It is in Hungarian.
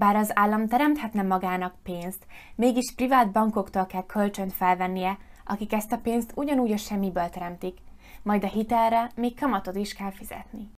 Bár az állam teremthetne magának pénzt, mégis privát bankoktól kell kölcsönt felvennie, akik ezt a pénzt ugyanúgy a semmiből teremtik, majd a hitelre még kamatot is kell fizetni.